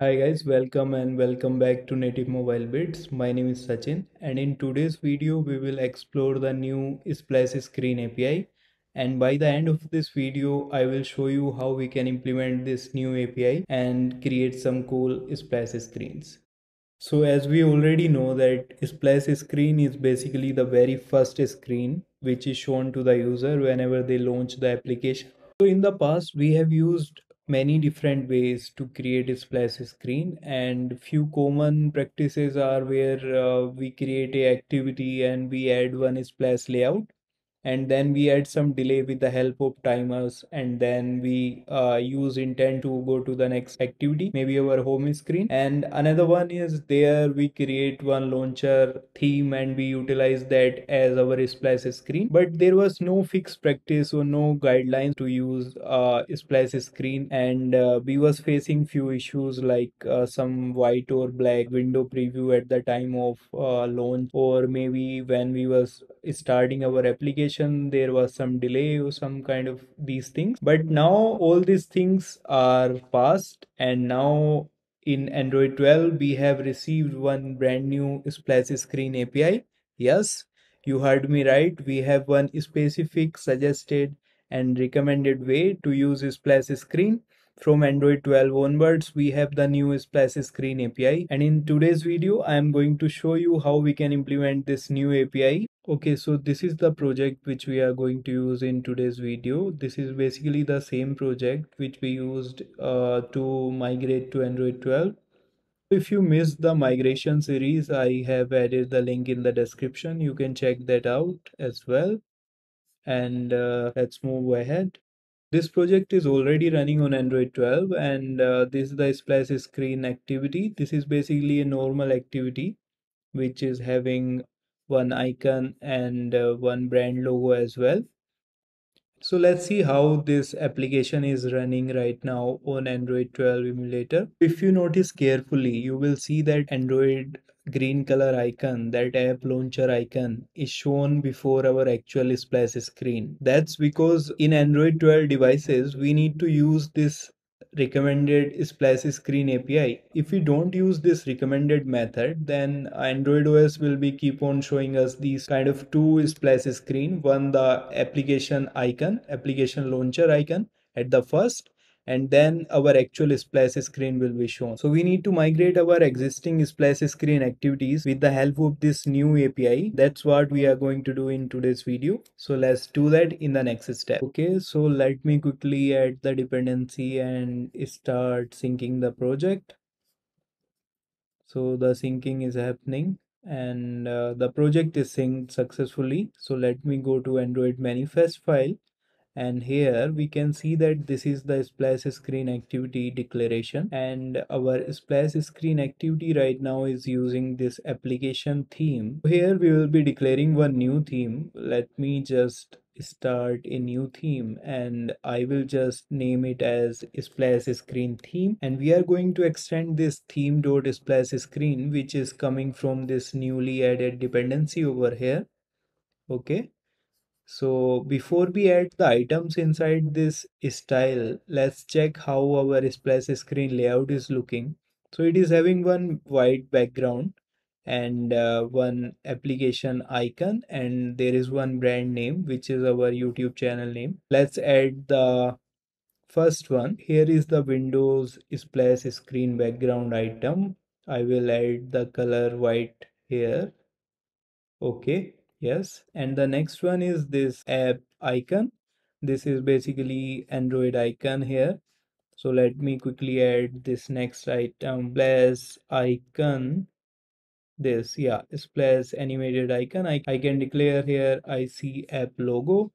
Hi guys, welcome and welcome back to Native Mobile Bits. My name is Sachin and in today's video we will explore the new Splash Screen API and by the end of this video I will show you how we can implement this new API and create some cool splash screens. So as we already know that splash screen is basically the very first screen which is shown to the user whenever they launch the application. So in the past we have used many different ways to create a splash screen and few common practices are where uh, we create a activity and we add one splash layout and then we add some delay with the help of timers and then we uh, use intent to go to the next activity maybe our home screen. And another one is there we create one launcher theme and we utilize that as our splash screen. But there was no fixed practice or no guidelines to use uh, splash screen. And uh, we was facing few issues like uh, some white or black window preview at the time of uh, launch or maybe when we was starting our application there was some delay or some kind of these things. But now all these things are past and now in android 12 we have received one brand new splash screen api yes you heard me right. We have one specific suggested and recommended way to use splash screen from Android 12 onwards, we have the new Splash Screen API. And in today's video, I am going to show you how we can implement this new API. Okay, so this is the project which we are going to use in today's video. This is basically the same project which we used uh, to migrate to Android 12. If you missed the migration series, I have added the link in the description. You can check that out as well. And uh, let's move ahead. This project is already running on Android 12 and uh, this is the splash screen activity. This is basically a normal activity which is having one icon and uh, one brand logo as well. So let's see how this application is running right now on Android 12 emulator. If you notice carefully, you will see that Android green color icon, that app launcher icon is shown before our actual splash screen. That's because in Android 12 devices, we need to use this recommended splash screen API. If we don't use this recommended method, then Android OS will be keep on showing us these kind of two splash screen. One the application icon, application launcher icon at the first and then our actual splash screen will be shown. So we need to migrate our existing splash screen activities with the help of this new API. That's what we are going to do in today's video. So let's do that in the next step. Okay, so let me quickly add the dependency and start syncing the project. So the syncing is happening and uh, the project is synced successfully. So let me go to Android manifest file and here we can see that this is the splash screen activity declaration. And our splash screen activity right now is using this application theme. Here we will be declaring one new theme. Let me just start a new theme. And I will just name it as splash screen theme. And we are going to extend this theme dot splash screen which is coming from this newly added dependency over here. Okay so before we add the items inside this style, let's check how our splash screen layout is looking. So it is having one white background and uh, one application icon and there is one brand name which is our YouTube channel name. Let's add the first one. Here is the Windows splash screen background item. I will add the color white here. Okay yes. And the next one is this app icon. This is basically android icon here. So let me quickly add this next item splash icon. This yeah splash animated icon. I, I can declare here i see app logo.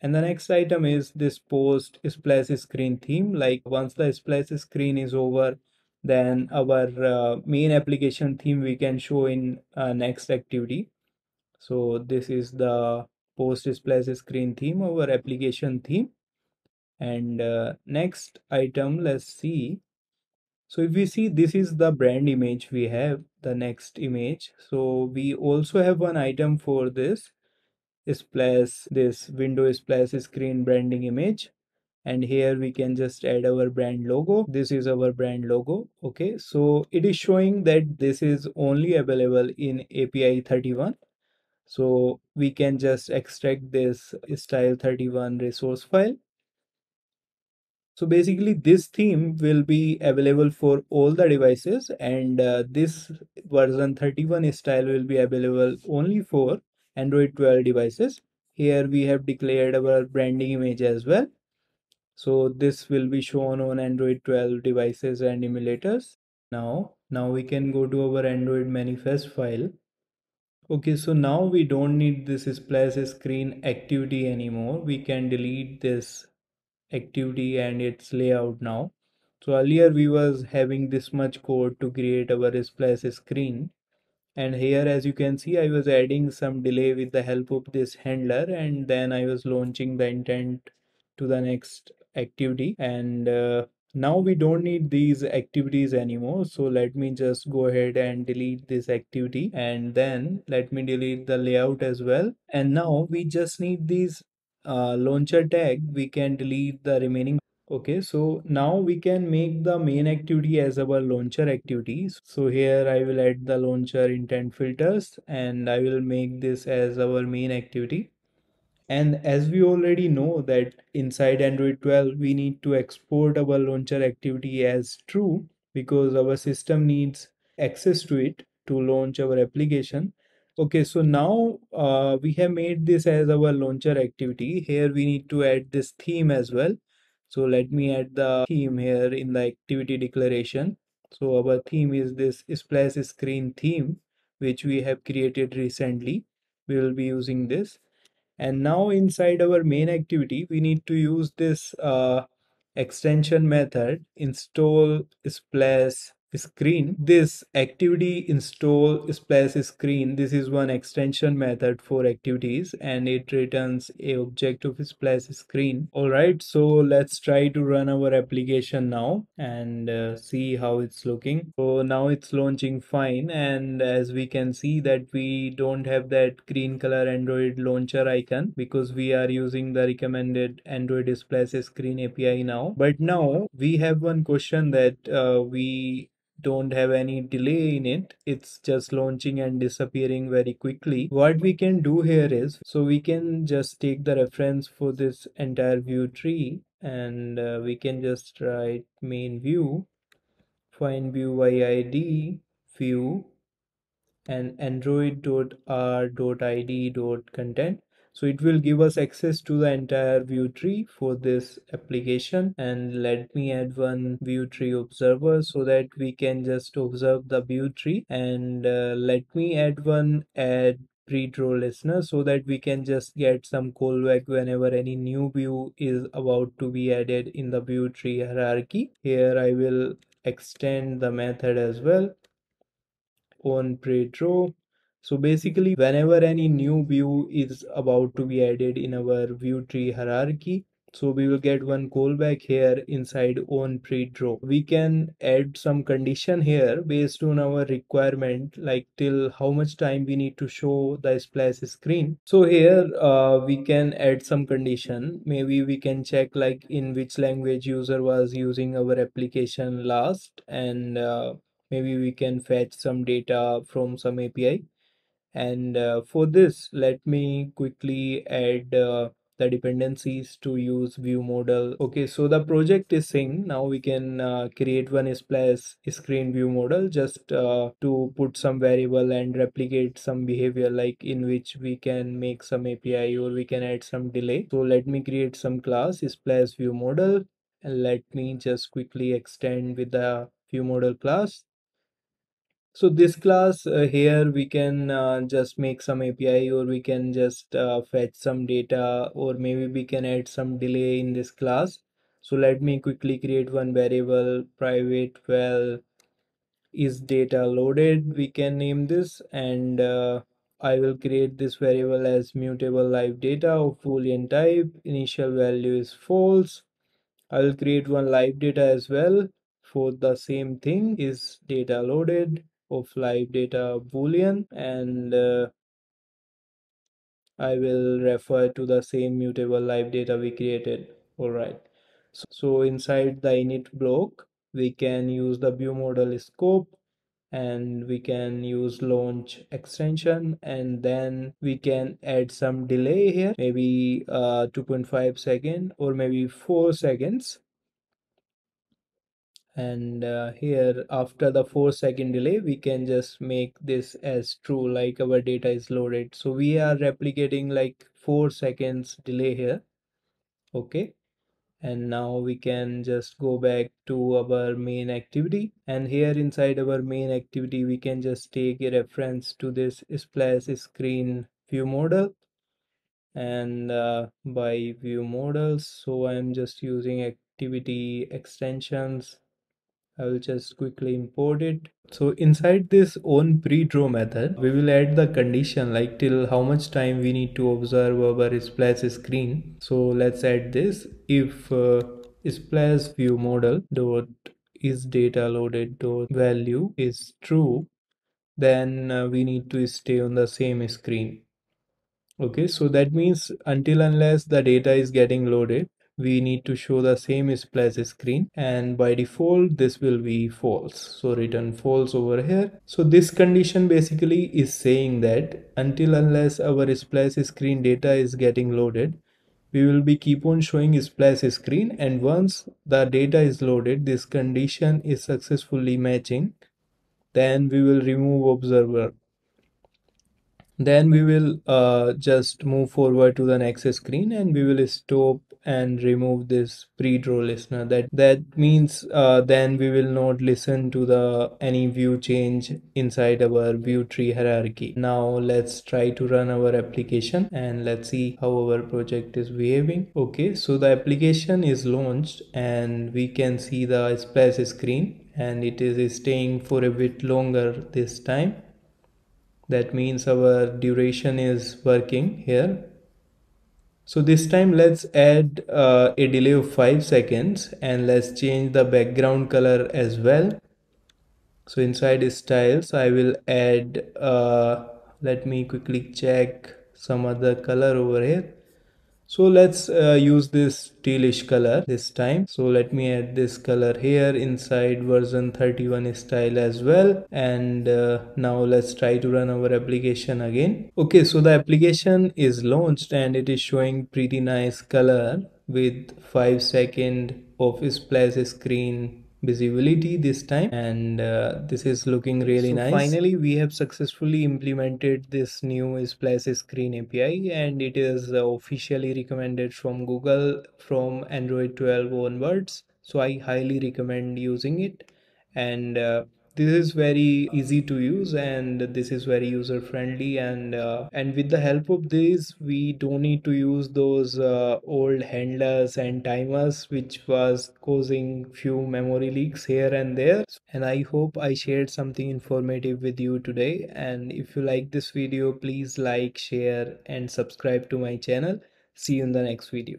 And the next item is this post splash screen theme. Like once the splash screen is over then our uh, main application theme we can show in uh, next activity so this is the post splash screen theme our application theme. And uh, next item let's see. So if we see this is the brand image we have the next image. So we also have one item for this. Splash this window splash screen branding image. And here we can just add our brand logo. This is our brand logo okay? So it is showing that this is only available in api 31 so we can just extract this style 31 resource file. So basically this theme will be available for all the devices and uh, this version 31 style will be available only for android 12 devices. Here we have declared our branding image as well. So this will be shown on android 12 devices and emulators. Now now we can go to our android manifest file okay so now we don't need this splash screen activity anymore. We can delete this activity and its layout now. So earlier we was having this much code to create our splash screen. And here as you can see I was adding some delay with the help of this handler. And then I was launching the intent to the next activity. And uh, now we don't need these activities anymore so let me just go ahead and delete this activity and then let me delete the layout as well and now we just need these uh, launcher tag we can delete the remaining Okay, so now we can make the main activity as our launcher activity. So here I will add the launcher intent filters and I will make this as our main activity. And as we already know that inside Android 12, we need to export our launcher activity as true because our system needs access to it to launch our application. Okay, so now uh, we have made this as our launcher activity. Here we need to add this theme as well. So let me add the theme here in the activity declaration. So our theme is this splash screen theme, which we have created recently. We will be using this. And now inside our main activity, we need to use this uh, extension method install splash screen. This activity install splash screen. This is one extension method for activities and it returns a object of splash screen. All right so let's try to run our application now and uh, see how it's looking. So now it's launching fine and as we can see that we don't have that green color android launcher icon because we are using the recommended android splash screen api now. But now we have one question that uh, we don't have any delay in it. It's just launching and disappearing very quickly. What we can do here is so we can just take the reference for this entire view tree and uh, we can just write main view find view id view and android.r.id.content so it will give us access to the entire view tree for this application. And let me add one view tree observer so that we can just observe the view tree. And uh, let me add one add pre-draw listener so that we can just get some callback whenever any new view is about to be added in the view tree hierarchy. Here i will extend the method as well on pre-draw so basically whenever any new view is about to be added in our view tree hierarchy so we will get one callback here inside on pre-draw we can add some condition here based on our requirement like till how much time we need to show the splash screen. So here uh, we can add some condition. Maybe we can check like in which language user was using our application last and uh, maybe we can fetch some data from some API and uh, for this let me quickly add uh, the dependencies to use view model. Okay so the project is syncing now we can uh, create one splash screen view model just uh, to put some variable and replicate some behavior like in which we can make some api or we can add some delay. So let me create some class splash view model. And let me just quickly extend with the view model class so this class uh, here we can uh, just make some API or we can just uh, fetch some data or maybe we can add some delay in this class. So let me quickly create one variable private val is data loaded? We can name this and uh, I will create this variable as mutable live data of boolean type. Initial value is false. I will create one live data as well for the same thing is data loaded of live data boolean and uh, I will refer to the same mutable live data we created. All right. So inside the init block, we can use the view model scope and we can use launch extension and then we can add some delay here maybe uh 2.5 second or maybe 4 seconds and uh, here after the 4 second delay we can just make this as true like our data is loaded. So we are replicating like 4 seconds delay here. Okay. And now we can just go back to our main activity. And here inside our main activity we can just take a reference to this splash screen view model. And uh, by view models so i'm just using activity extensions I will just quickly import it. So inside this on pre-draw method, we will add the condition like till how much time we need to observe our splash screen. So let's add this if uh, splash view model dot is data loaded dot value is true, then uh, we need to stay on the same screen. Okay, so that means until unless the data is getting loaded, we need to show the same splash screen and by default this will be false. So return false over here. So this condition basically is saying that until unless our splash screen data is getting loaded we will be keep on showing splash screen and once the data is loaded this condition is successfully matching then we will remove observer then we will uh, just move forward to the next screen and we will stop and remove this pre-draw listener. That that means uh, then we will not listen to the any view change inside our view tree hierarchy. Now let's try to run our application and let's see how our project is behaving. Okay so the application is launched and we can see the splash screen and it is staying for a bit longer this time that means our duration is working here. So this time let's add uh, a delay of 5 seconds and let's change the background color as well. So inside styles I will add uh, let me quickly check some other color over here so let's uh, use this tealish color this time. So let me add this color here inside version 31 style as well. And uh, now let's try to run our application again. Okay so the application is launched and it is showing pretty nice color with 5 second of splash screen visibility this time and uh, this is looking really so nice. finally we have successfully implemented this new splash screen api and it is uh, officially recommended from google from android 12 onwards. So i highly recommend using it and uh, this is very easy to use and this is very user friendly and uh, and with the help of this we don't need to use those uh, old handlers and timers which was causing few memory leaks here and there. And i hope i shared something informative with you today. And if you like this video please like share and subscribe to my channel. See you in the next video